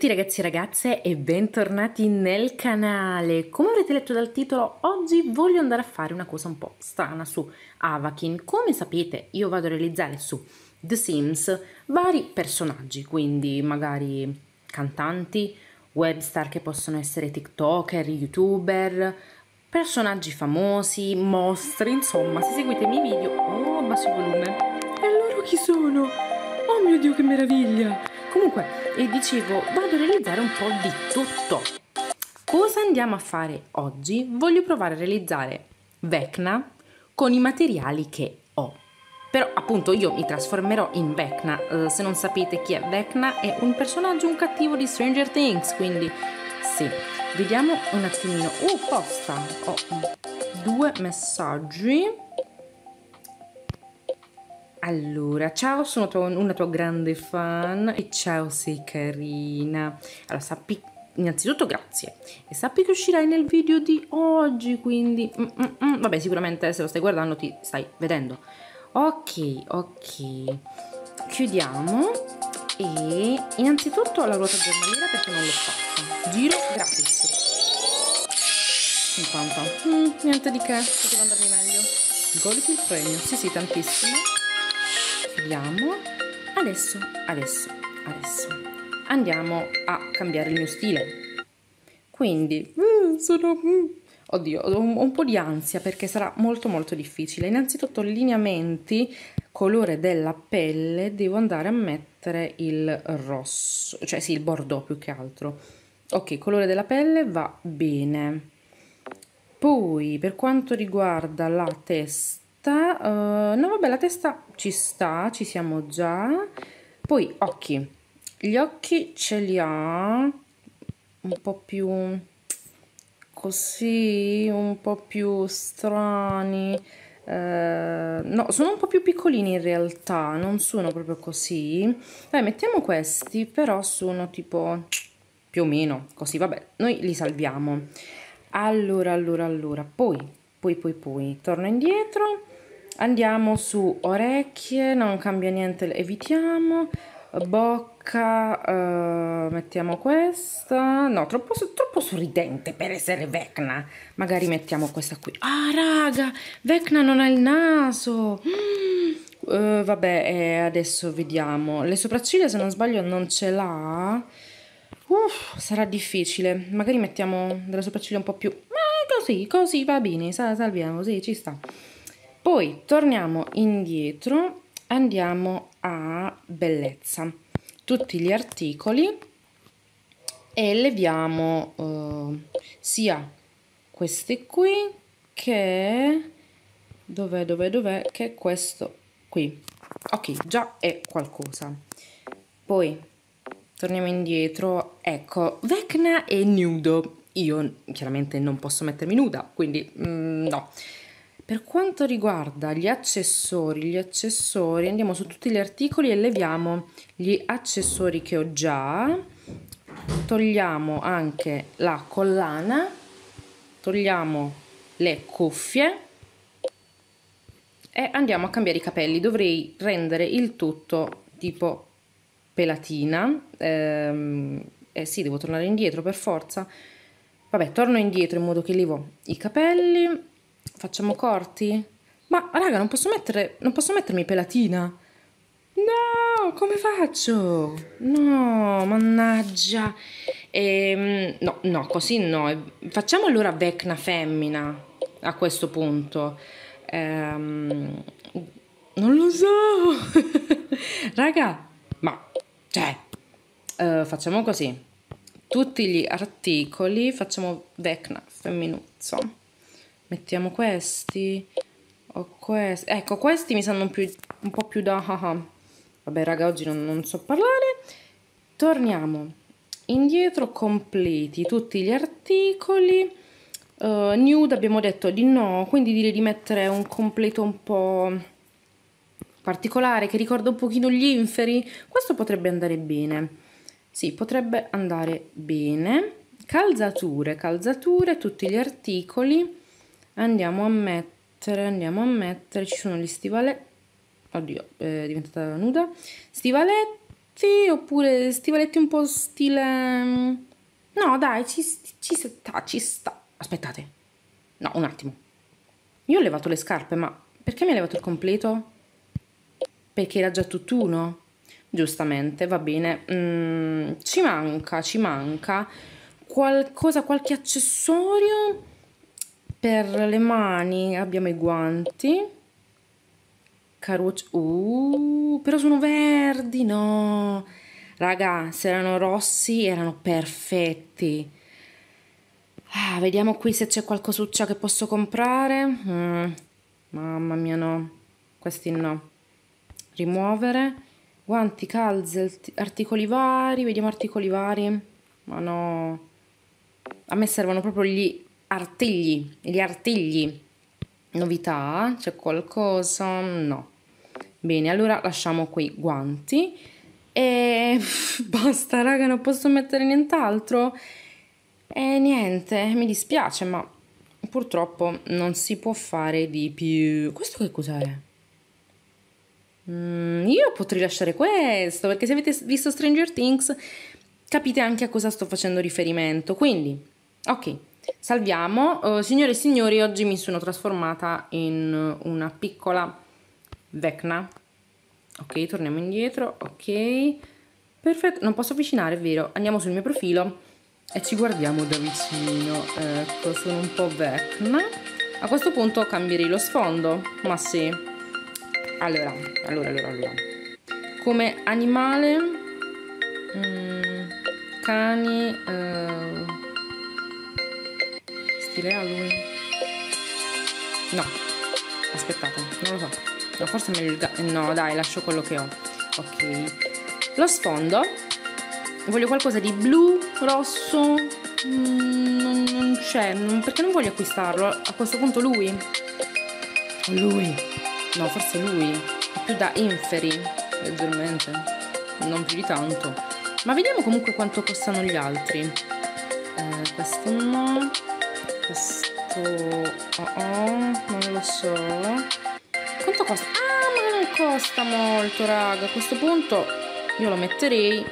tutti ragazzi e ragazze e bentornati nel canale. Come avrete letto dal titolo, oggi voglio andare a fare una cosa un po' strana su Avakin. Come sapete io vado a realizzare su The Sims vari personaggi, quindi magari cantanti, webstar che possono essere tiktoker, youtuber, personaggi famosi, mostri, insomma se seguite i miei video... Oh, basso il volume. E loro chi sono? Oh mio Dio che meraviglia! Comunque, e dicevo, vado a realizzare un po' di tutto. Cosa andiamo a fare oggi? Voglio provare a realizzare Vecna con i materiali che ho. Però appunto io mi trasformerò in Vecna. Uh, se non sapete chi è Vecna, è un personaggio, un cattivo di Stranger Things, quindi sì. Vediamo un attimino. Oh, posta! Ho due messaggi. Allora, ciao, sono tua, una tua grande fan e ciao, sei carina. Allora, sappi, innanzitutto grazie e sappi che uscirai nel video di oggi, quindi, mm, mm, mm. vabbè, sicuramente se lo stai guardando ti stai vedendo. Ok, ok, chiudiamo e innanzitutto la ruota giornaliera perché non l'ho fatta. Giro gratis. 50. Mm, niente di che, poteva andarmi meglio. Goditi il premio. Sì, sì, tantissimo chiudiamo adesso adesso adesso. Andiamo a cambiare il mio stile. Quindi mm, sono mm, oddio ho un po' di ansia perché sarà molto molto difficile. Innanzitutto lineamenti colore della pelle devo andare a mettere il rosso cioè sì il bordeaux più che altro. Ok colore della pelle va bene. Poi per quanto riguarda la testa testa, uh, no vabbè la testa ci sta, ci siamo già, poi occhi, gli occhi ce li ha un po' più così, un po' più strani, uh, no sono un po' più piccolini in realtà, non sono proprio così, Beh, mettiamo questi però sono tipo più o meno così, vabbè noi li salviamo, allora allora allora, poi poi poi poi torno indietro. Andiamo su orecchie non cambia niente evitiamo. Bocca uh, mettiamo questa. No troppo, troppo sorridente per essere Vecna. Magari mettiamo questa qui. Ah raga Vecna non ha il naso. Mm. Uh, vabbè eh, adesso vediamo. Le sopracciglia se non sbaglio non ce l'ha. Uff, sarà difficile. Magari mettiamo delle sopracciglia un po' più così così va bene salviamo sì ci sta. Poi torniamo indietro andiamo a bellezza. Tutti gli articoli e leviamo uh, sia questi qui che dov'è dov'è dov'è? Che questo qui. Ok già è qualcosa. Poi torniamo indietro. Ecco Vecna è nudo io chiaramente non posso mettermi nuda quindi mm, no per quanto riguarda gli accessori, gli accessori andiamo su tutti gli articoli e leviamo gli accessori che ho già, togliamo anche la collana, togliamo le cuffie e andiamo a cambiare i capelli. Dovrei rendere il tutto tipo pelatina, ehm, eh sì, devo tornare indietro per forza. Vabbè, torno indietro in modo che levo i capelli Facciamo corti? Ma raga, non posso mettere. Non posso mettermi pelatina. No, come faccio? No, mannaggia. Ehm, no, no, così no. Facciamo allora Vecna femmina a questo punto. Ehm, non lo so. raga, ma cioè, uh, facciamo così. Tutti gli articoli facciamo Vecna femminuzzo mettiamo questi o questi ecco questi mi sanno più, un po' più da haha vabbè raga oggi non, non so parlare. Torniamo indietro completi tutti gli articoli. Uh, nude abbiamo detto di no quindi direi di mettere un completo un po' particolare che ricorda un pochino gli inferi. Questo potrebbe andare bene sì potrebbe andare bene calzature calzature tutti gli articoli andiamo a mettere andiamo a mettere ci sono gli stivaletti oddio è diventata nuda stivaletti stivaletti oppure stivaletti un po' stile... Mm, no, dai, ci, ci sta, ci sta. Aspettate. No, un attimo. Io ho levato le scarpe, ma perché mi ha levato il completo? Perché era già tutt'uno? Giustamente, va bene. Mm, ci manca, ci manca qualcosa, qualche accessorio per le mani. Abbiamo i guanti. Caruccio. Uh, però sono verdi, no. Raga, se erano rossi erano perfetti. Ah, vediamo qui se c'è qualcosuccia che posso comprare. Mm, mamma mia, no. Questi no. Rimuovere guanti, calze, articoli vari, vediamo articoli vari, ma no, a me servono proprio gli artigli, gli artigli, novità, c'è qualcosa? No. Bene, allora lasciamo quei guanti e basta raga, non posso mettere nient'altro e niente, mi dispiace ma purtroppo non si può fare di più. Questo che cos'è? Mm, io potrei lasciare questo perché se avete visto Stranger Things capite anche a cosa sto facendo riferimento. Quindi, ok, salviamo. Uh, signore e signori, oggi mi sono trasformata in una piccola Vecna. Ok, torniamo indietro. Ok, perfetto. Non posso avvicinare, è vero. Andiamo sul mio profilo e ci guardiamo da vicino. Ecco, sono un po' Vecna. A questo punto cambierei lo sfondo, ma sì allora, allora, allora, allora. Come animale, mm, cani, uh, stile Halloween. No, aspettate, non lo so. No, forse è meglio il. No, dai, lascio quello che ho. Ok. Lo sfondo. Voglio qualcosa di blu, rosso. Mm, non, non c'è. Perché non voglio acquistarlo? A questo punto lui. Lui. No, forse lui. È più da inferi, leggermente. Non più di tanto. Ma vediamo comunque quanto costano gli altri. Eh, questo no. Questo... Oh oh, non lo so. Quanto costa? Ah, ma non costa molto, raga. A questo punto io lo metterei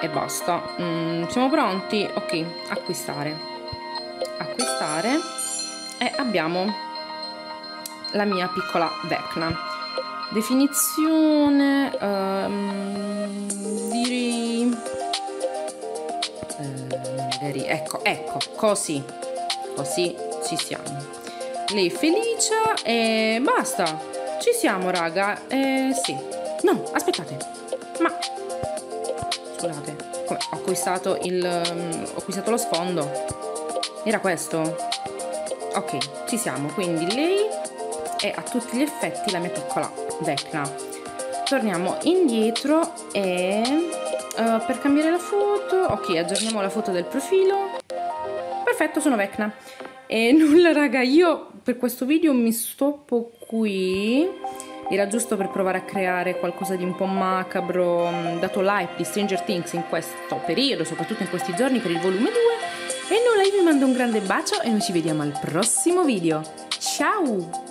e basta. Mm, siamo pronti? Ok, acquistare. Acquistare. E abbiamo la mia piccola Vecna. Definizione, um, direi, eh, ecco, ecco, così, così ci siamo. Lei felice e basta, ci siamo raga, eh, sì. No, aspettate, ma, scusate, ho acquistato il, um, ho acquistato lo sfondo, era questo? Ok, ci siamo, quindi lei è a tutti gli effetti la mia piccola Vecna. Torniamo indietro e uh, per cambiare la foto, ok, aggiorniamo la foto del profilo. Perfetto, sono Vecna. E nulla raga, io per questo video mi stoppo qui. Era giusto per provare a creare qualcosa di un po' macabro, mm, dato l'hype di Stranger Things in questo periodo, soprattutto in questi giorni per il volume 2. E nulla, io vi mando un grande bacio e noi ci vediamo al prossimo video. Ciao!